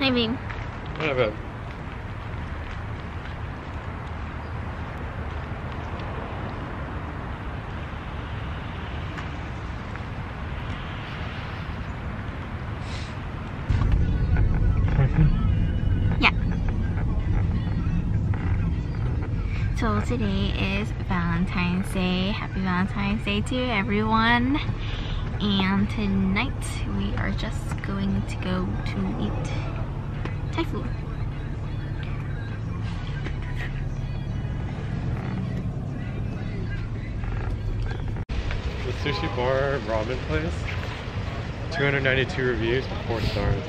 Hi, babe. Whatever. So today is Valentine's Day. Happy Valentine's Day to everyone. And tonight we are just going to go to eat Food. The sushi bar ramen place. 292 reviews, 4 stars.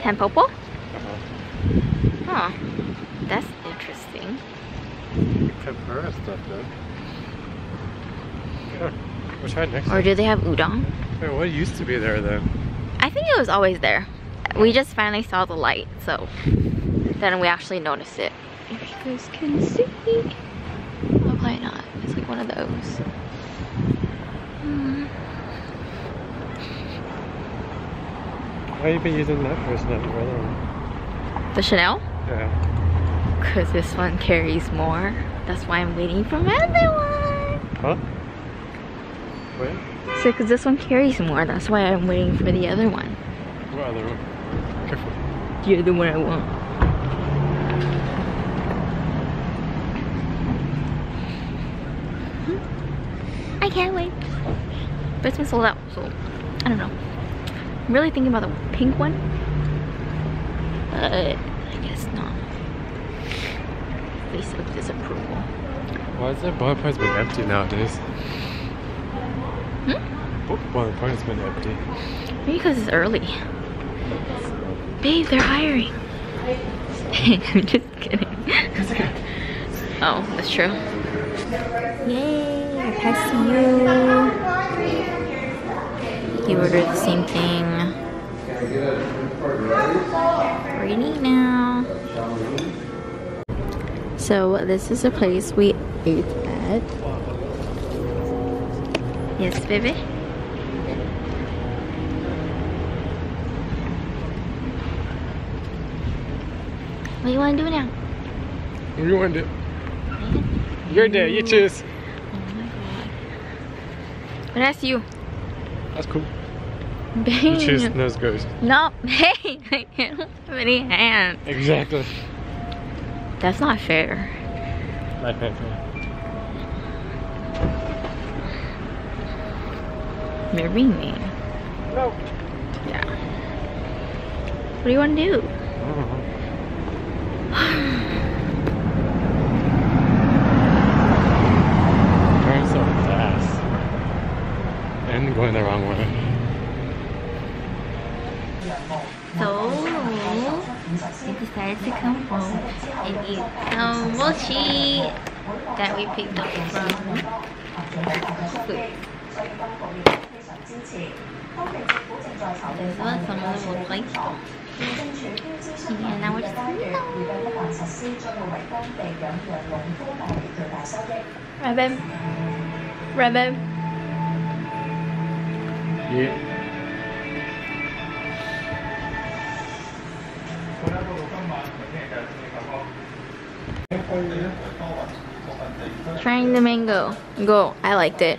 Tampopo? Uh-huh. Huh. That's interesting. Tempura stuff though. Yeah. We'll try next Or time. do they have udon? Wait, what used to be there though? I think it was always there. We just finally saw the light, so then we actually noticed it. If you guys can see. Oh, why not? It's like one of those. Hmm. Why you been using that for not the other one? The Chanel? Yeah. Because this one carries more. That's why I'm waiting for my other one. Huh? Wait, So, because this one carries more, that's why I'm waiting for the other one. what other one? Careful. The one I want. I can't wait. But it's been sold out, so I don't know. I'm really thinking about the pink one. But I guess not. Face of disapproval. Why is that bar price been empty nowadays? Hmm? Well, the party's been empty. Maybe because it's early. Babe, they're hiring. I'm just kidding. oh, that's true. Yay, I passed you. You ordered the same thing. Ready now. So this is a place we ate at. Yes, baby. What do you want to do now? What do you want to do? Your day, you choose. Oh my god. But that's you. That's cool. Babe. You choose, nose goes. No, hey, I don't have any hands. Exactly. That's not fair. Like that. You're being mean. No. Yeah. What do you want to do? Turn so fast. And going the wrong way. So, we decided to come home and eat some mochi that we picked up from food. This was some of the plates. And now we're just eating Right, babe? Right, babe? Yeah. Trying the mango. Go. I liked it.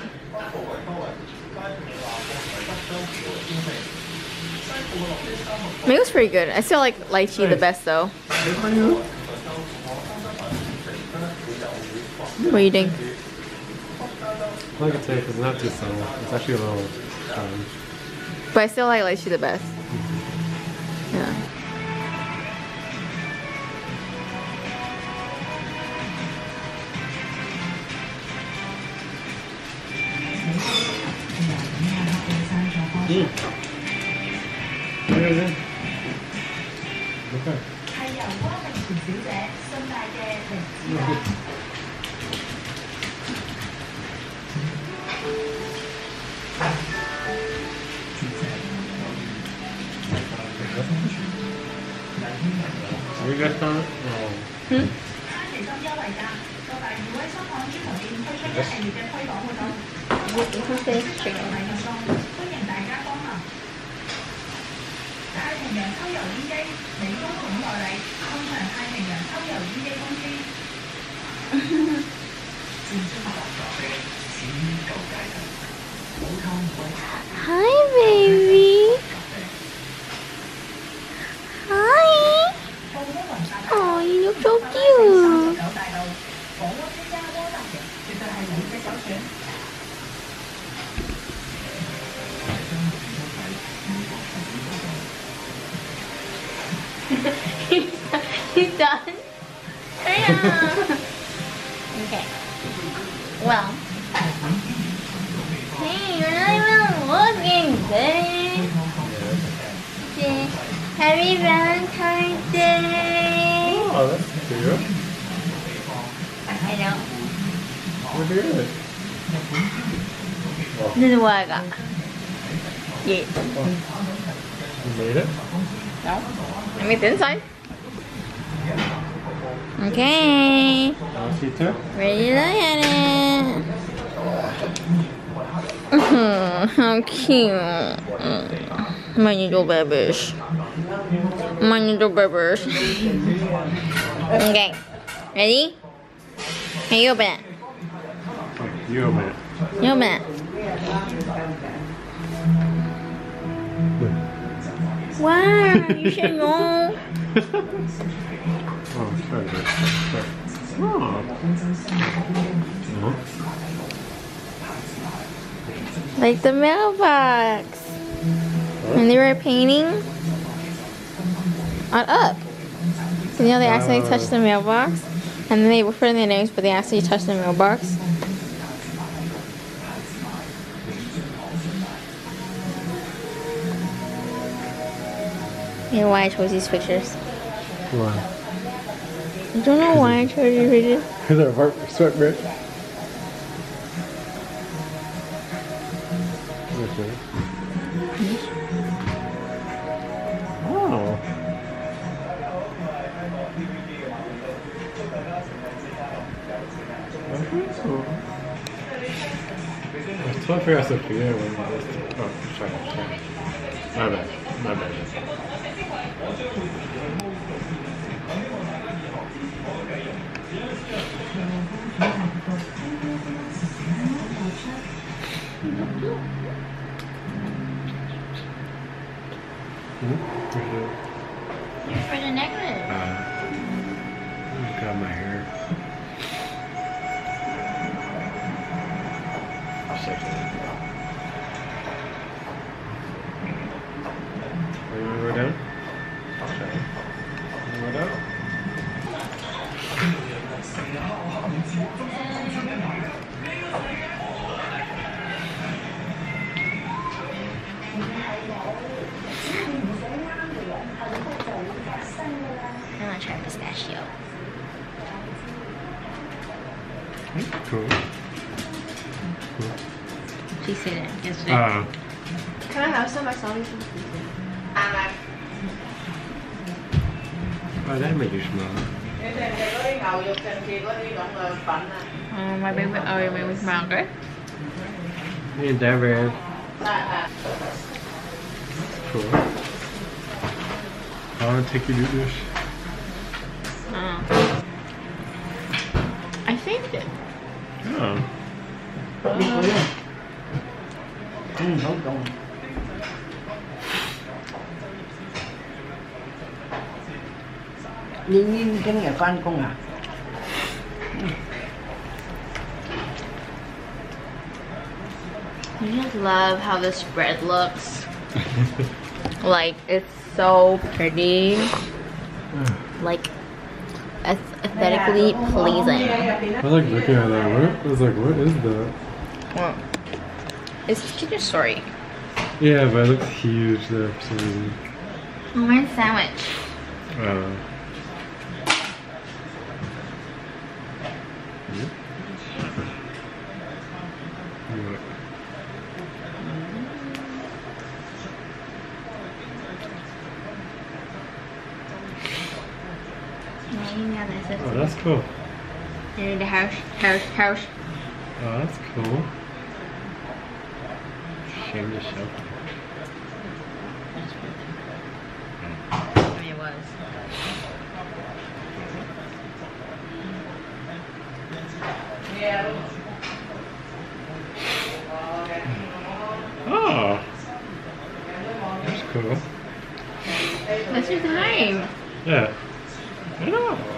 Mango's pretty good. I still like lychee the best though. What do you think? I like it too because it's not too subtle. It's actually a little um, But I still like lychee the best. Yeah. Mm. 系由蛙明田小姐信大嘅零之家。 We got that. Oh. 嗯？期间优惠价，各大耀威新港专门店推出一系列嘅推广活动，礼 hình dạng sáu dầu dưới dây. Để cứu cũng gọi lại không thành hai hình dạng sáu dầu dưới dây công ty xin chân bọc trò xin cầu đại thần bố thông với Valentine's Day. Oh, that's cute. I know. Look at it. This is what I got. Yeah. You made it? No. Let me the inside. Okay. To see too? Ready to look at it. Mhm, How cute. My little babies. My little babies. okay. Ready? Can you open it? You open it. You open it. Wow, you should know. oh, sorry. sorry. Oh. Like the mailbox. And they were painting on up. So, you know, they accidentally uh, touched the mailbox. And then they were putting their names, but they accidentally touched the mailbox. You know why I chose these pictures? Why? I don't know why I chose these pictures. Because our heart sweat rich. Okay. I was trying to figure out Sophia when this. Oh, sorry, sorry. My bad. My bad. For the necklace. Uh, got my hair. Cool. She said it yesterday. Uh, Can I have some? I saw these. oh, that made you smile. Oh, my baby, oh, your baby smile good. Ain't that bad? Cool. I wanna take you to this. Oh. Nhiên nhiên cái ngày con con à I just love how this bread looks. like, it's so pretty. Hmm. Like, it's aesthetically pleasing. I like looking at that. What? I was like, what is that? Well, it's chicken story. Yeah, but it looks huge there for some reason. Mine's sandwich. Uh, What? Oh, that's cool. Eh, Here's the house, house, house. Oh, that's cool. Shame to show. I mean, it was. Oh. That's cool. That's your time. Yeah. I know.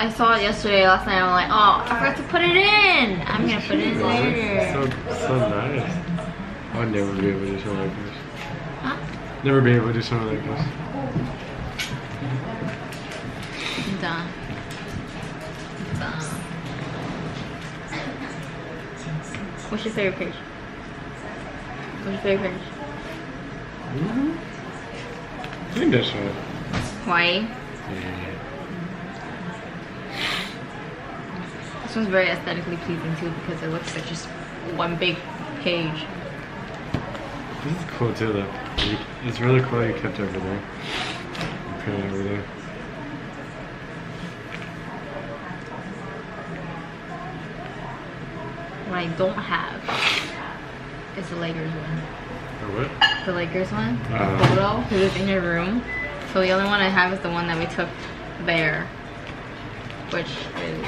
I saw it yesterday. Last night. I'm like, oh, I forgot to put it in. I'm gonna put it in later. So, so nice. I would never be able to do something like this. Huh? Never be able to do something like this. Done. Done. What's your favorite page? What's your favorite page? Mm-hmm. I think that's right. Hawaii. Yeah. This one's very aesthetically pleasing too because it looks like just one big page. This is cool too, though. It's really cool you kept everything. You put everything. What I don't have is the Lakers one. Or what? The Lakers one, the Uh. photo, because it's in your room. So the only one I have is the one that we took there, which is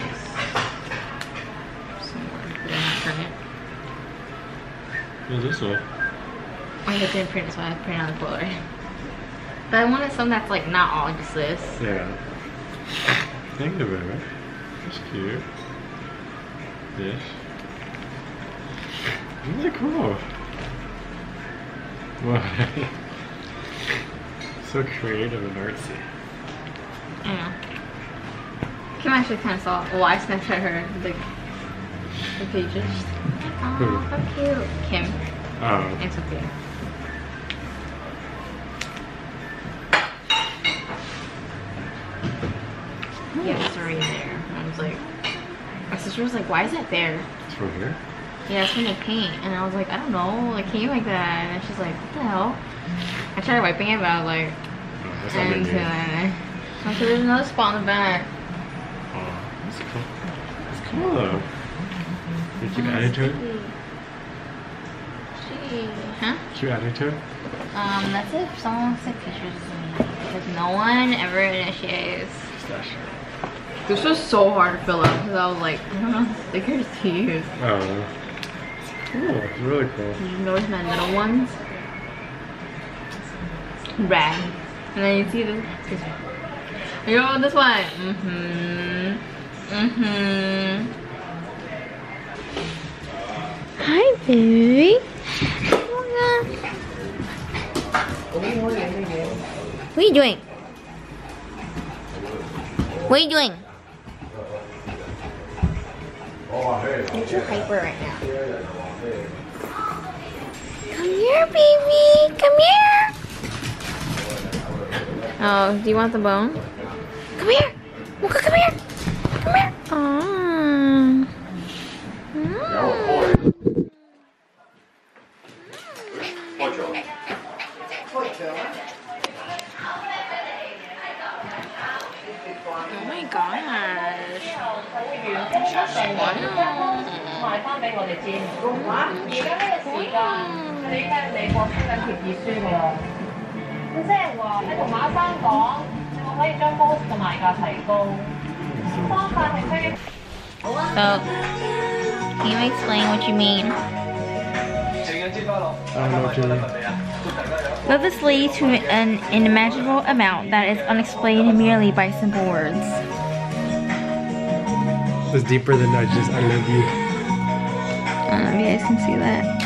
somewhere. Did I not print it? What's this one? I didn't print so I have to print on the Polaroid. But I wanted some that's like not all just this. Yeah. Think of it. That's cute. This. Really cool. Wow. so creative and artsy. I know. Kim actually kind of saw. Well, I Snapchat her the pages. Who? Oh, how cute. Kim Oh. and Sophia. Yeah, it's already there. I was like, my sister was like, why is it there? It's from here? Yeah, it's from the paint. And I was like, I don't know. Like, can you like that? And she's like, what the hell? I tried wiping it, but I was like, Oh, that's I not didn't big it. Okay, there's another spot in the back. Oh, that's cool. That's cool though. You keep adding to it? Gee. Huh? Keep adding to it? Um, that's it. If someone wants to take pictures of me. because no one ever initiates. This was so hard to fill out because I was like, I don't know stickers to use. Oh. Cool. It's really cool. You notice my little ones? Red. And then you see this. this you know this one? Mm-hmm. Mm-hmm. Hi, baby. What are you doing? What are you doing? You're too hyper right now. Come here, baby. Come here. Oh, do you want the bone? Come here. Mocha, come here. 賣翻俾我哋知。而家呢個時間，你聽美國傾緊協議書㗎啦。咁即係話你同馬生講，我可以將 boss 嘅賣價提高。方法係非。So, Can you explain what you mean? I don't know what you mean. Love is leads to an unimaginable amount that is unexplained merely by simple words. It's deeper than that. just I love you. I don't know if you guys can see that.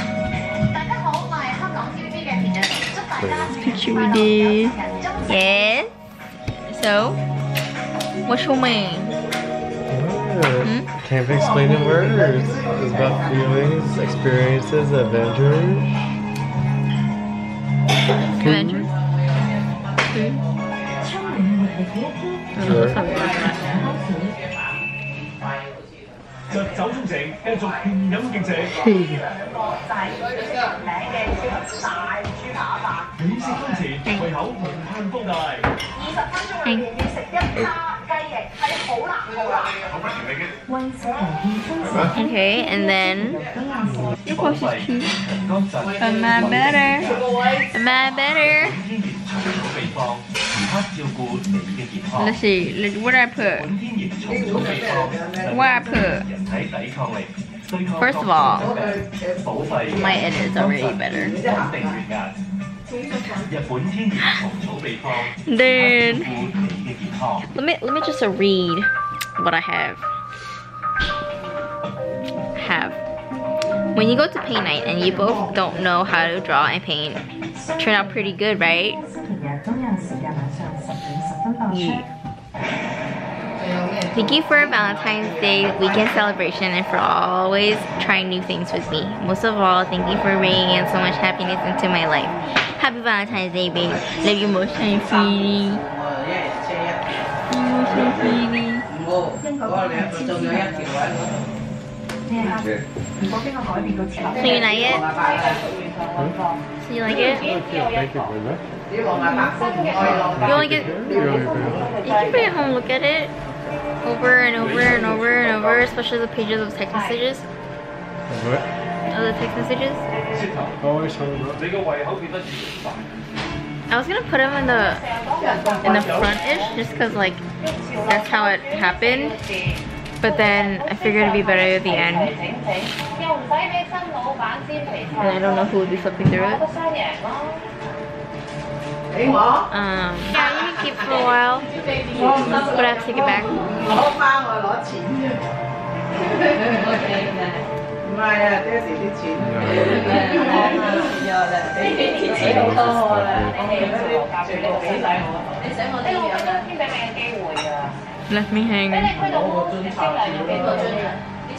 This picture we did. Yes. So, what's your name? Oh, hmm? Can't explain in words. It's about feelings, experiences, adventures. Adventures? Sure. 着 Okay, and then your voice is cute. Am I better? Am I better? Let's see. Let's, what I put? What I put? First of all, my edit is already better. Then Let me let me just read what I have. Have. When you go to paint night and you both don't know how to draw and paint, turn out pretty good, right? Yeah. Thank you for Valentine's Day weekend celebration and for always trying new things with me. Most of all, thank you for bringing in so much happiness into my life. Happy Valentine's Day, babe. Love you, Moshine Sweetie. Moshine Sweetie. So you like it? So you like it? Thank you very much. You want to. You can bring it home, look at it over and over and over and over, especially the pages of text messages. What? Of the text messages. I was gonna put them in the in the front-ish, just cause like that's how it happened. But then I figured it'd be better at the end. And I don't know who would be flipping through it. 得双赢咯。俾我， Um, yeah, you can keep it for a while. 我 But I have to take it back. 攞翻我攞钱嘅。唔系啊，爹哋啲钱。全部俾晒我。你我觉得天俾你嘅机会啊！ Left me 俾 hang. 你驱动我升两个几个樽啊！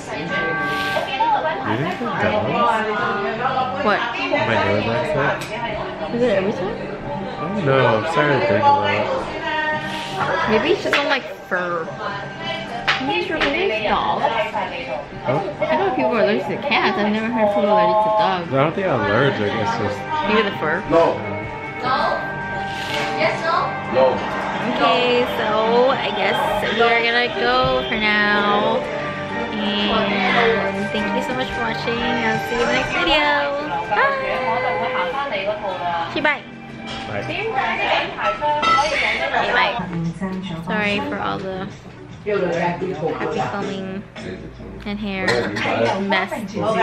我记得我揾排咧买嘅 What? My nose like that? Is it every time? Oh No, I'm sorry to think about. Maybe it's just like fur. He's allergic to dogs. Oh? I know people are allergic to cats. I've never heard people allergic to dogs. I don't think I'm allergic. It's just. You the fur? No. No. Yes, no? No. Okay, so I guess we're gonna go for now. And thank you so much for watching. I'll see you in the next video. Bye. Bye. Sorry for all the happy filming and hair mess. Oh,